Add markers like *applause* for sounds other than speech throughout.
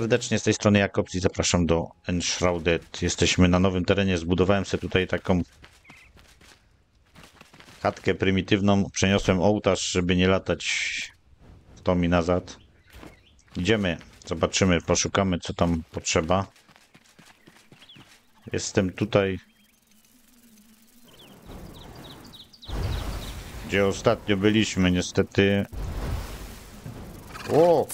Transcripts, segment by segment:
serdecznie z tej strony Jakobs i zapraszam do Enshrouded. Jesteśmy na nowym terenie, zbudowałem sobie tutaj taką chatkę prymitywną. Przeniosłem ołtarz, żeby nie latać w tom i nazad. Idziemy, zobaczymy, poszukamy co tam potrzeba. Jestem tutaj, gdzie ostatnio byliśmy, niestety. O!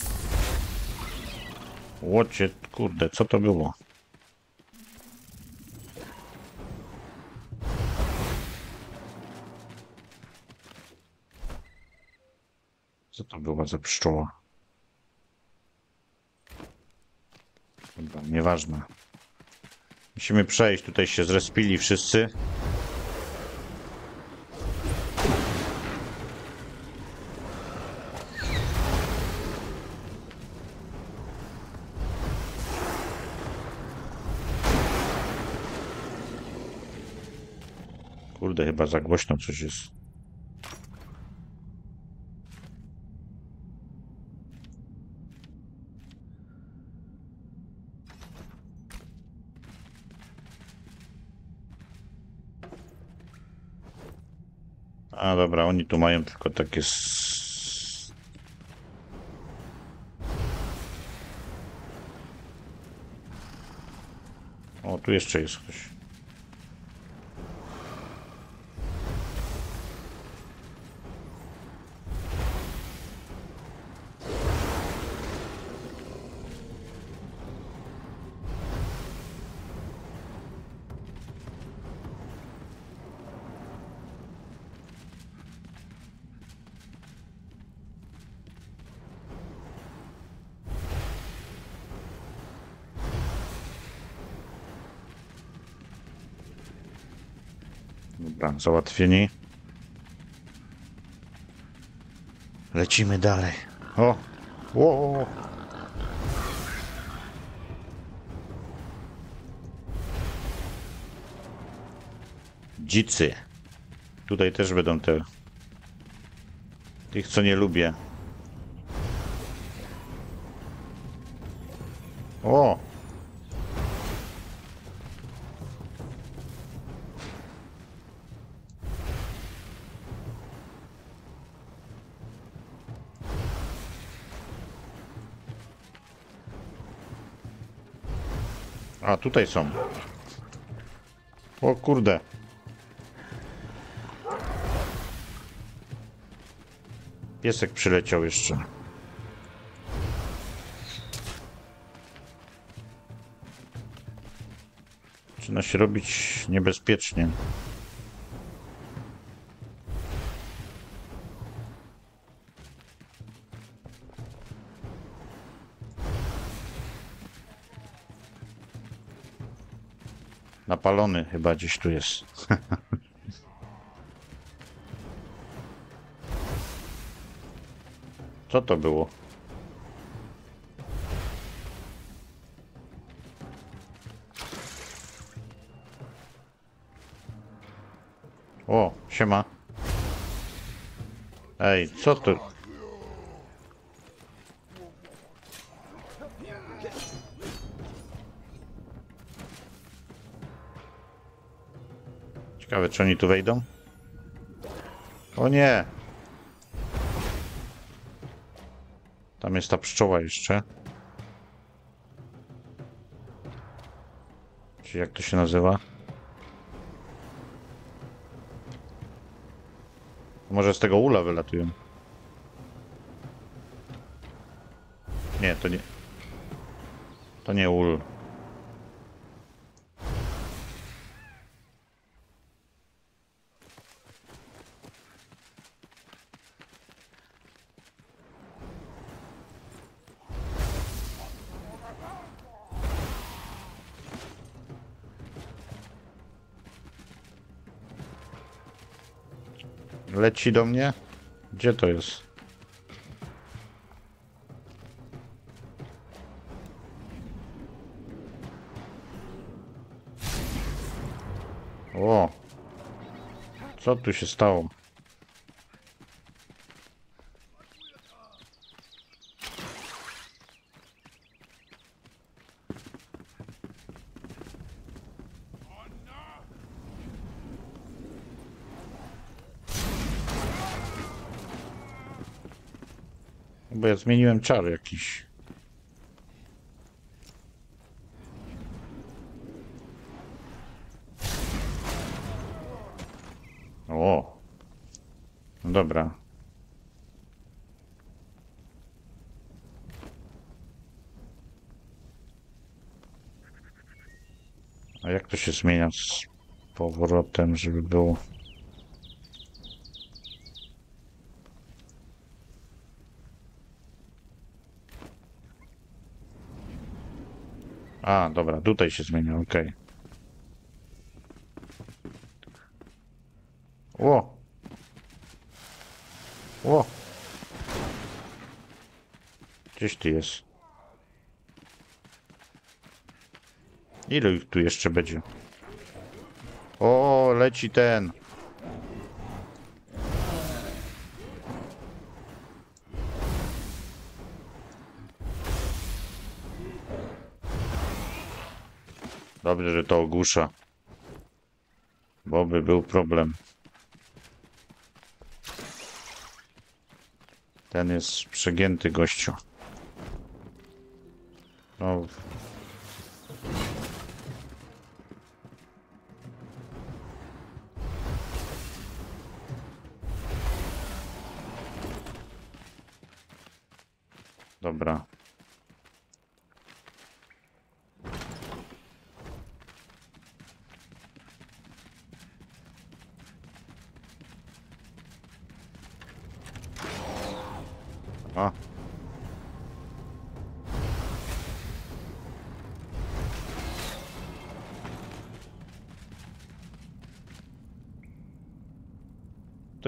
Łocie, kurde, co to było? Co to była za pszczoła? Dobra, nieważne. Musimy przejść, tutaj się zrespili wszyscy. Kurde, chyba za głośno coś jest. A dobra, oni tu mają tylko takie. O, tu jeszcze jest ktoś. Dobra, załatwieni. Lecimy dalej. O! o. Dzicy. Tutaj też będą te... Tych, co nie lubię. Tutaj są. O kurde. Piesek przyleciał jeszcze. Zaczyna się robić niebezpiecznie. Napalony chyba gdzieś tu jest. *laughs* Co to było? O, siema. Ej, co to? Czy oni tu wejdą? O nie! Tam jest ta pszczoła jeszcze. Czy jak to się nazywa? Może z tego ula wylatują. Nie, to nie. To nie ul. Leci do mnie? Gdzie to jest? O! Co tu się stało? Zmieniłem czar jakiś. O. No dobra. A jak to się zmienia z powrotem, żeby było? A, dobra, tutaj się zmienia, okej. Ło! Ło! Gdzieś ty jest? Ile ich tu jeszcze będzie? O, leci ten. Dobrze, że to ogłusza. Bo by był problem. Ten jest przegięty gościu. No.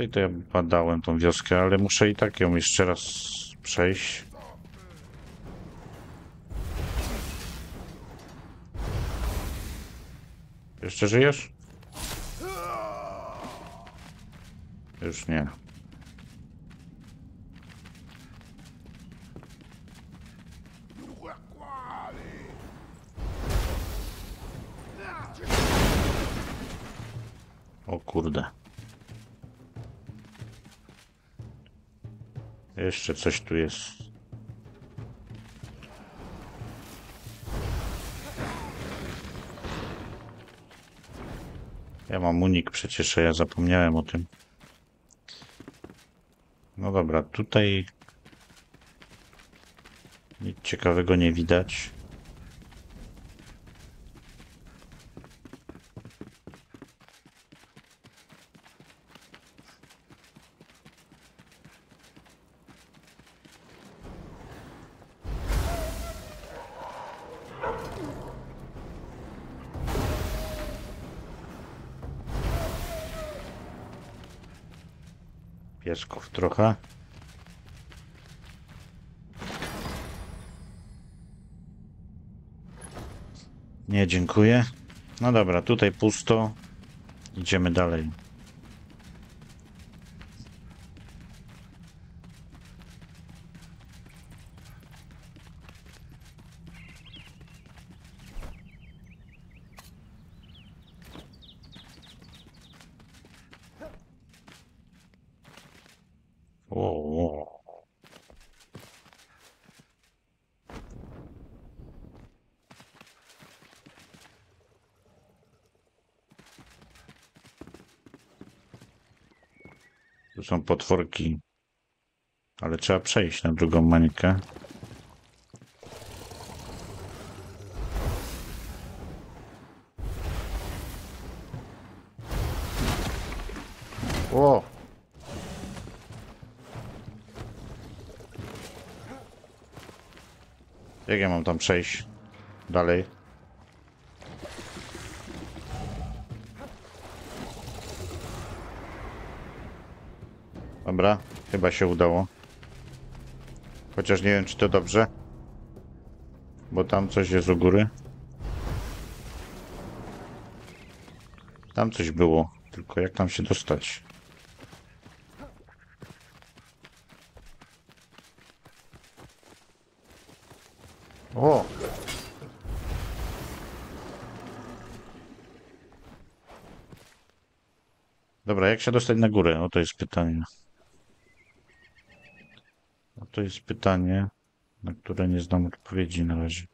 Tutaj to ja badałem tą wioskę, ale muszę i tak ją jeszcze raz przejść. Jeszcze żyjesz? Już nie. O kurde. Jeszcze coś tu jest. Ja mam unik przecież, ja zapomniałem o tym. No dobra, tutaj nic ciekawego nie widać. Piesków trochę. Nie, dziękuję. No dobra, tutaj pusto. Idziemy dalej. O, o. Tu są potworki. Ale trzeba przejść na drugą mańkę. O! Jak ja mam tam przejść? Dalej. Dobra, chyba się udało. Chociaż nie wiem, czy to dobrze. Bo tam coś jest u góry. Tam coś było, tylko jak tam się dostać? O! Dobra, jak się dostać na górę? O to jest pytanie. To jest pytanie, na które nie znam odpowiedzi na razie.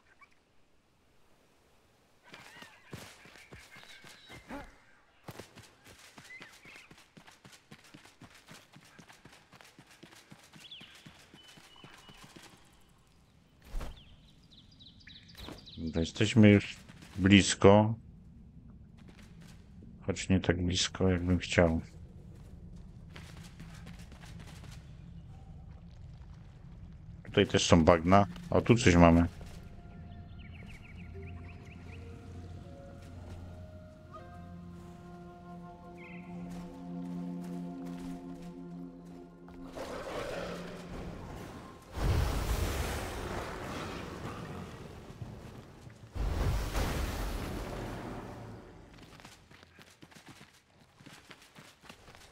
Jesteśmy już blisko. Choć nie tak blisko, jakbym chciał. Tutaj też są bagna. O, tu coś mamy.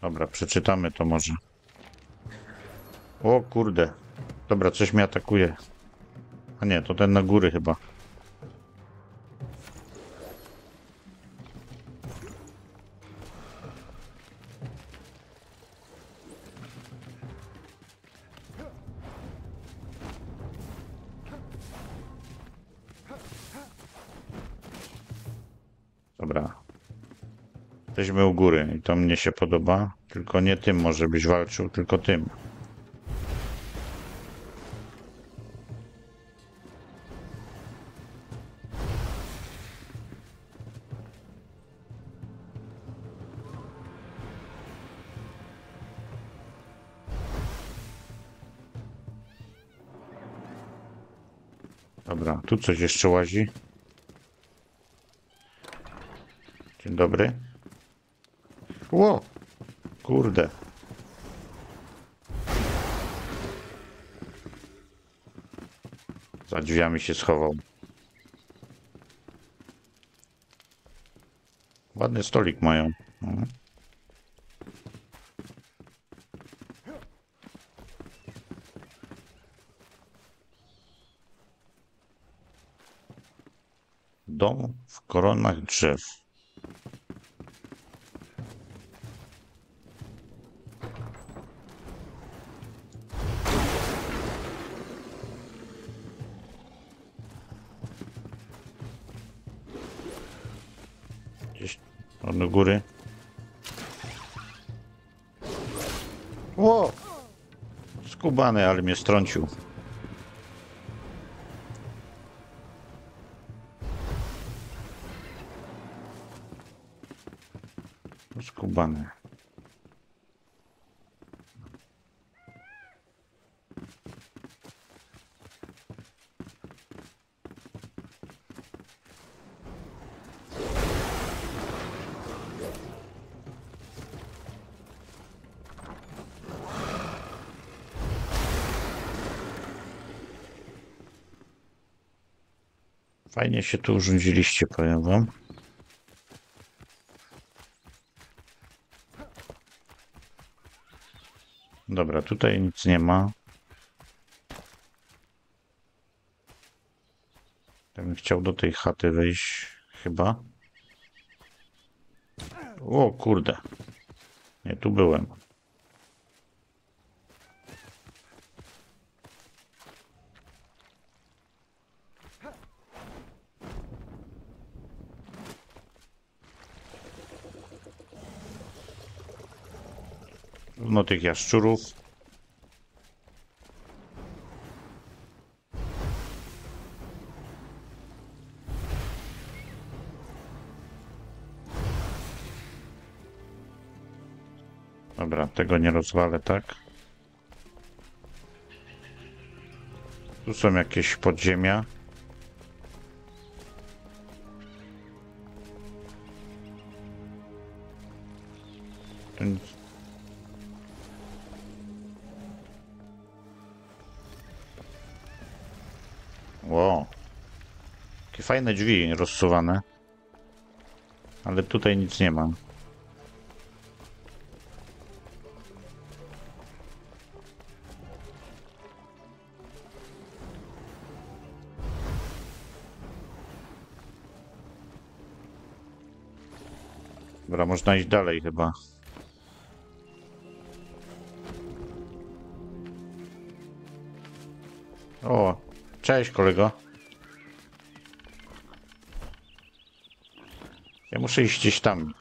Dobra, przeczytamy to może. O kurde. Dobra, coś mnie atakuje. A nie, to ten na góry chyba. Dobra. Jesteśmy u góry i to mnie się podoba. Tylko nie tym może byś walczył, tylko tym. Tu coś jeszcze łazi. Dzień dobry. Ło! Kurde. Za drzwiami się schował. Ładny stolik mają. Mhm. Dom w koronach drzew. Gdzieś do góry. Ło! Skubany, ale mnie strącił. Fajnie się tu urządziliście, powiem wam. Dobra, tutaj nic nie ma. Ja bym chciał do tej chaty wejść, chyba. O kurde. Nie, tu byłem. No tych jaszczurów. Dobra, tego nie rozwalę, tak? Tu są jakieś podziemia. Wow. Jakie fajne drzwi rozsuwane. Ale tutaj nic nie ma. Dobra, można iść dalej chyba. Cześć kolego. Ja muszę iść gdzieś tam.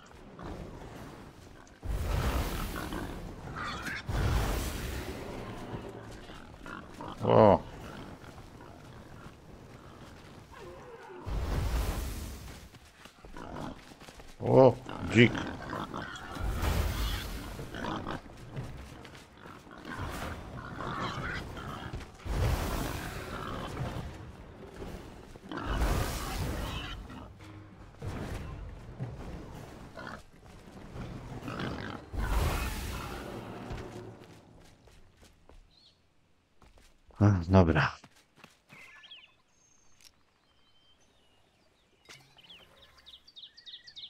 Dobra.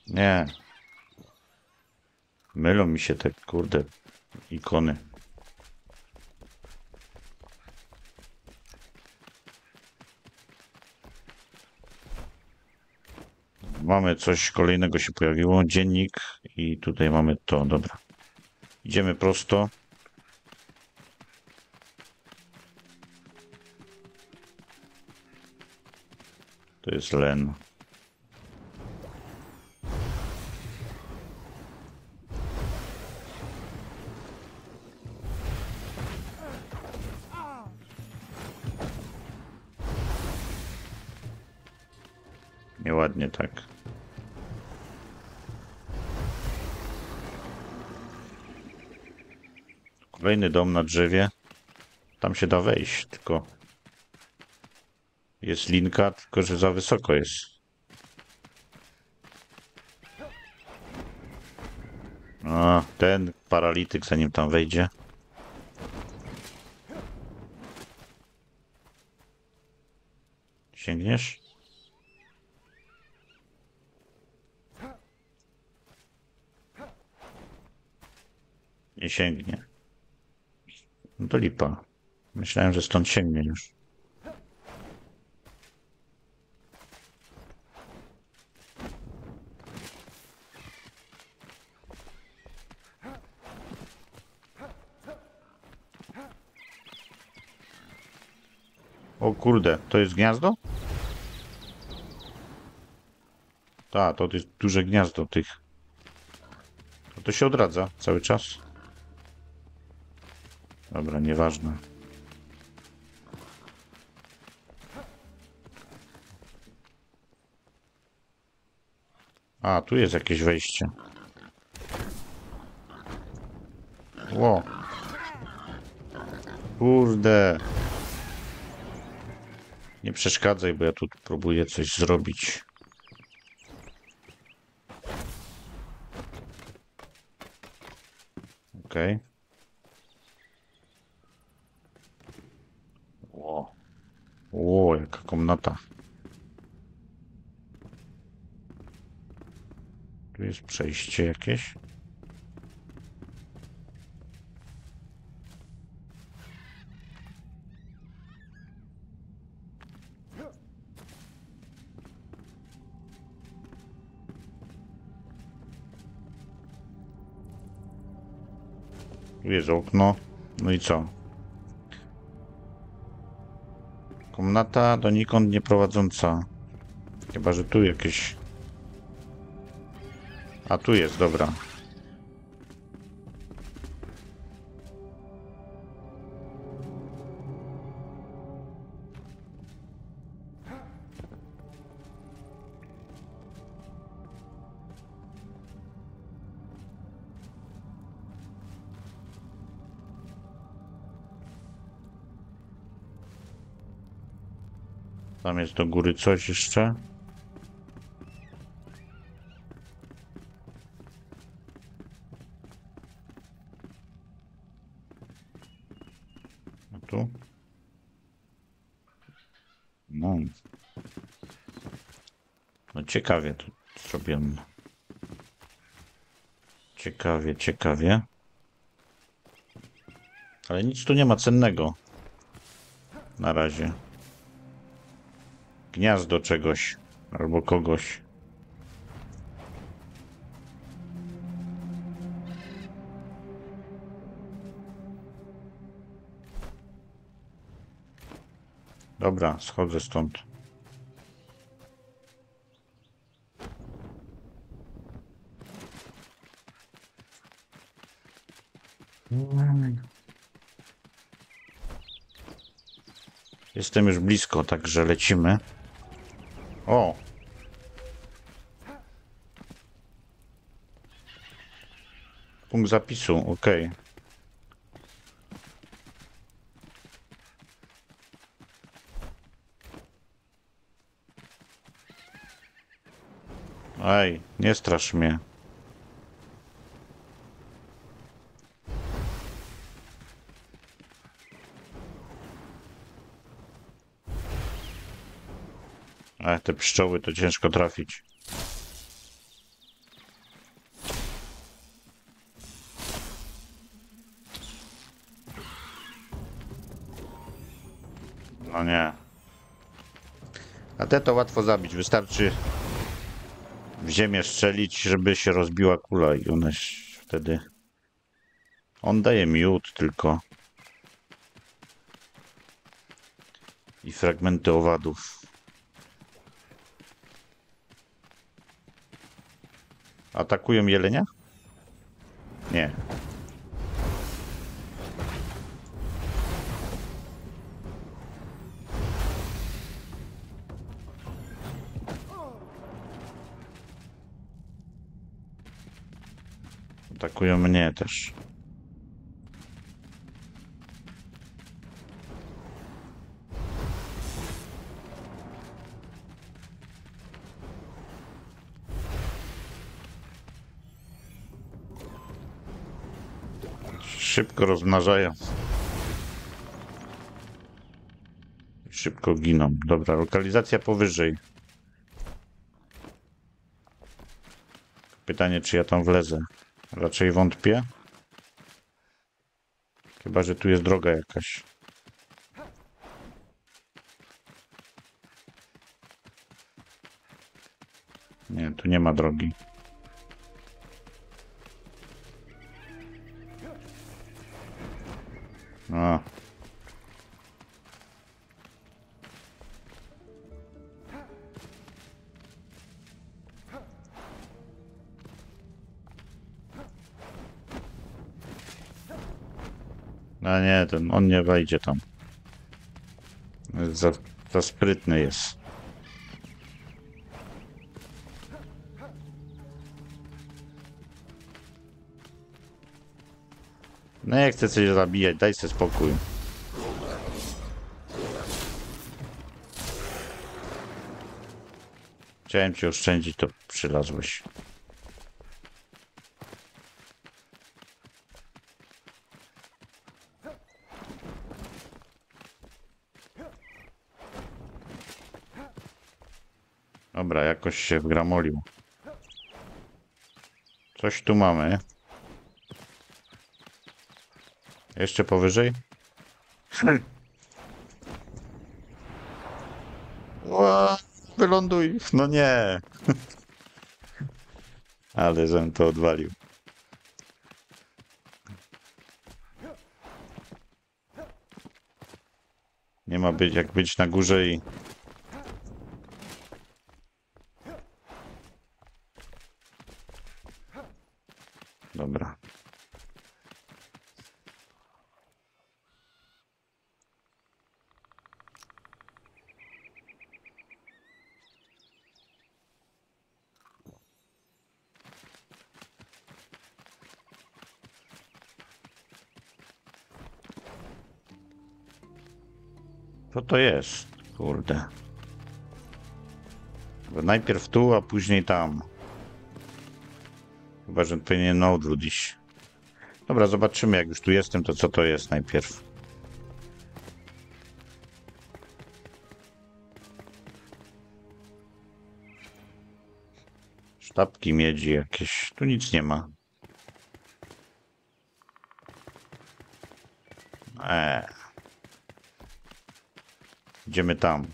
Nie. Mylą mi się te kurde ikony. Mamy coś kolejnego się pojawiło. Dziennik i tutaj mamy to. Dobra. Idziemy prosto. To jest Len. Nieładnie tak. Kolejny dom na drzewie. Tam się da wejść, tylko jest linka, tylko że za wysoko jest. A, ten paralityk zanim tam wejdzie. Sięgniesz? Nie sięgnie. No to lipa. Myślałem, że stąd sięgnie już. O kurde, to jest gniazdo? Tak, to jest duże gniazdo tych. To, to się odradza cały czas. Dobra, nieważne. A, tu jest jakieś wejście. Ło. Kurde. Nie przeszkadzaj, bo ja tu próbuję coś zrobić. Okej. Ło. Ło, jaka komnata. Tu jest przejście jakieś. Jest okno. No i co? Komnata donikąd nie prowadząca. Chyba, że tu jakieś... A tu jest, dobra. Do góry coś jeszcze. A tu? No. No ciekawie tu zrobiłem. Ciekawie, ciekawie. Ale nic tu nie ma cennego. Na razie gniazdo czegoś albo kogoś. Dobra, schodzę stąd. Jestem już blisko, także lecimy. O! Punkt zapisu, ok. Ej, nie strasz mnie. Ech, te pszczoły to ciężko trafić. No nie. A te to łatwo zabić. Wystarczy w ziemię strzelić, żeby się rozbiła kula i się wtedy... On daje miód tylko. I fragmenty owadów. Atakują jelenia? Nie. Atakują mnie też. Szybko rozmnażają. Szybko giną. Dobra, lokalizacja powyżej. Pytanie, czy ja tam wlezę. Raczej wątpię. Chyba, że tu jest droga jakaś. Nie, tu nie ma drogi. A. A nie, ten on nie wejdzie tam. Za, za sprytny jest. No nie chcę coś zabijać, daj sobie spokój. Chciałem ci oszczędzić, to przylazłeś. Dobra, jakoś się wgramolił. Coś tu mamy. Jeszcze powyżej? Ła, *laughs* wyląduj. No nie. *laughs* Ale żem to odwalił. Nie ma być jak być na górze i... Dobra. Co to jest? Kurde. Najpierw tu, a później tam. Chyba, że powinien na odwrót. Dobra, zobaczymy jak już tu jestem, to co to jest najpierw. Sztabki miedzi jakieś. Tu nic nie ma. Idziemy tam.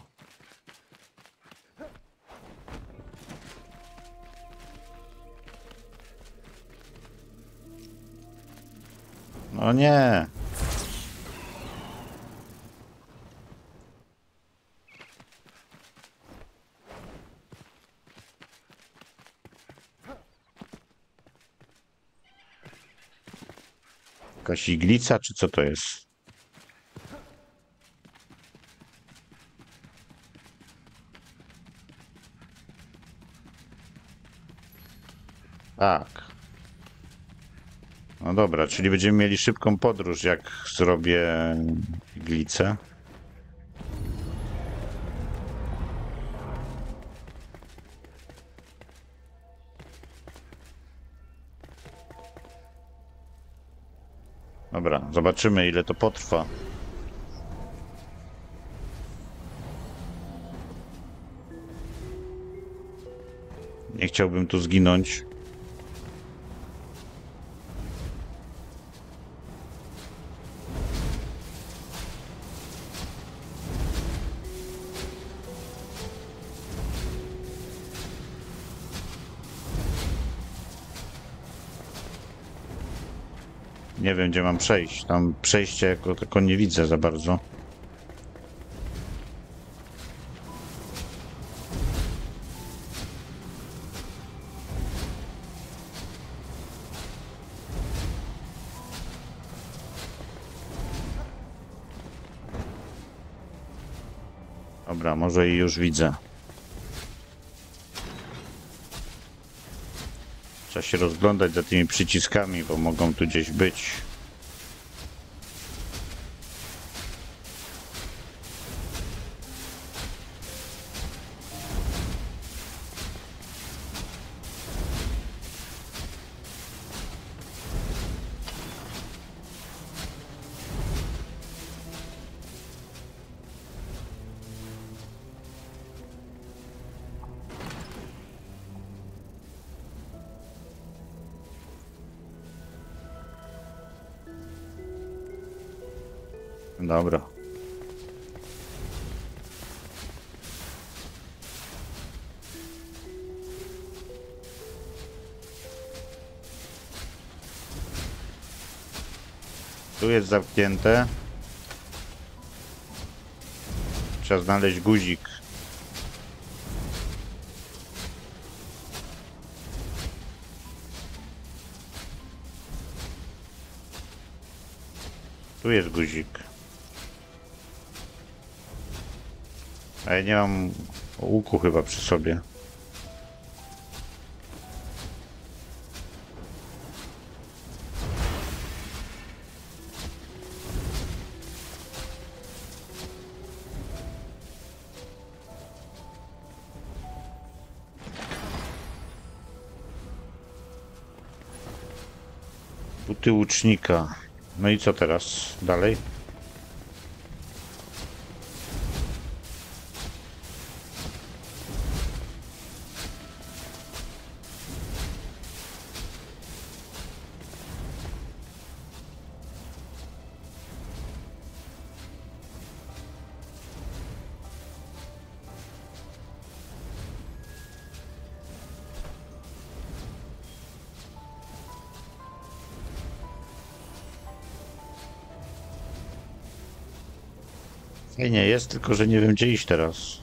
O nie! Jakaś iglica, czy co to jest? Tak. No dobra, czyli będziemy mieli szybką podróż, jak zrobię iglicę. Dobra, zobaczymy ile to potrwa. Nie chciałbym tu zginąć. Nie wiem, gdzie mam przejść. Tam przejście jako tylko nie widzę za bardzo. Dobra, może i już widzę. Trzeba się rozglądać za tymi przyciskami, bo mogą tu gdzieś być. Dobra. Tu jest zamknięte. Trzeba znaleźć guzik. Tu jest guzik. A ja nie mam łuku chyba przy sobie. Buty łucznika. No i co teraz? Dalej? Tylko że nie wiem gdzie iść teraz.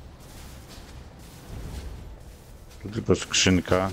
Tu tylko skrzynka.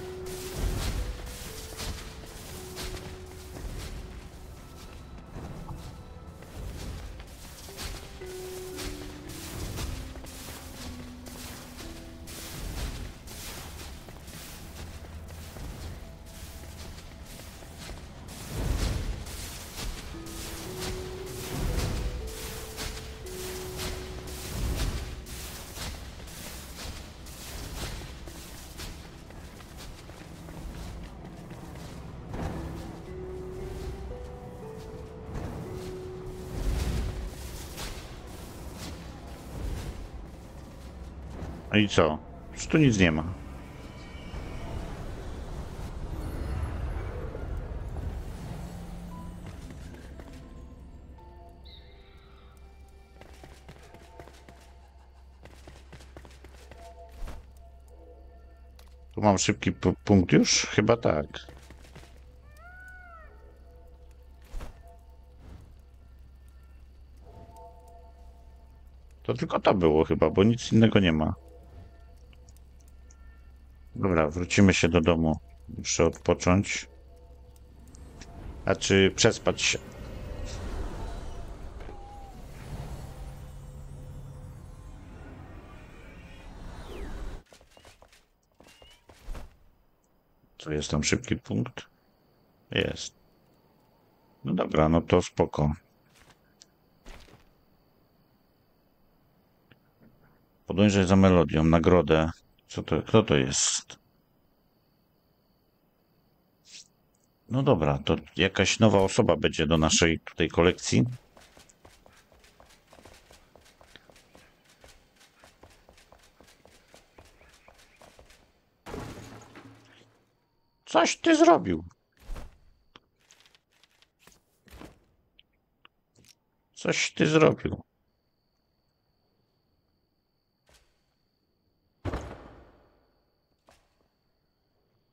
I co? Tu nic nie ma. Tu mam szybki pu- punkt już? Chyba tak. To tylko to było chyba, bo nic innego nie ma. Wrócimy się do domu. Muszę odpocząć. A czy przespać się? Co jest tam szybki punkt? Jest. No dobra, no to spoko. Podążaj za melodią, nagrodę. Co to, kto to jest? No dobra, to jakaś nowa osoba będzie do naszej tutaj kolekcji. Coś ty zrobił. Coś ty zrobił.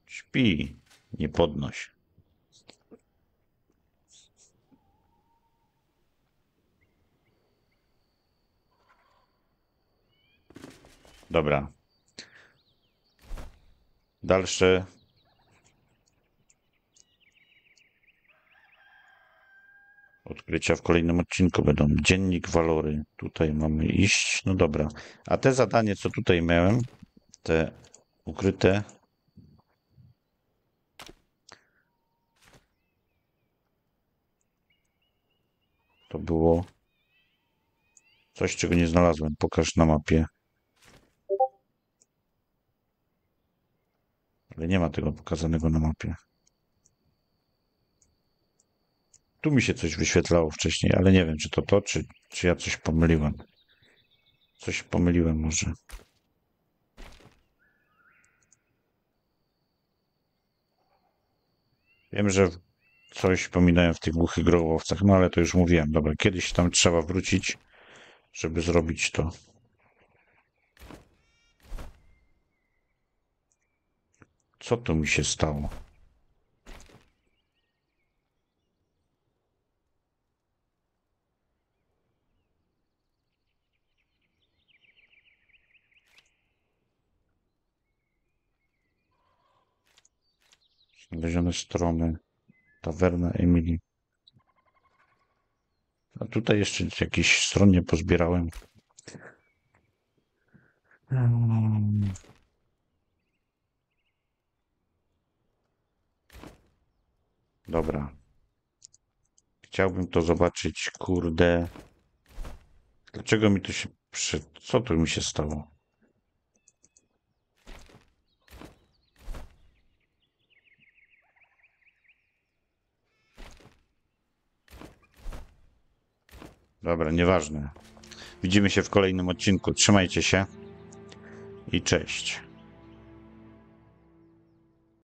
Śpi, nie podnoś. Dobra. Dalsze. Odkrycia w kolejnym odcinku będą. Dziennik walory. Tutaj mamy iść. No dobra. A te zadanie, co tutaj miałem, te ukryte. To było coś, czego nie znalazłem. Pokaż na mapie. Ale nie ma tego pokazanego na mapie. Tu mi się coś wyświetlało wcześniej, ale nie wiem, czy to to, czy, czy ja coś pomyliłem. Coś pomyliłem może. Wiem, że coś pominąłem w tych głuchych grołowcach, no ale to już mówiłem. Dobra, kiedyś tam trzeba wrócić, żeby zrobić to. Co tu mi się stało? Znalezione strony. Tawerna Emily. A tutaj jeszcze jakieś stron nie pozbierałem. Dobra. Chciałbym to zobaczyć, kurde. Dlaczego mi to się. Co tu mi się stało? Dobra, nieważne. Widzimy się w kolejnym odcinku. Trzymajcie się i cześć.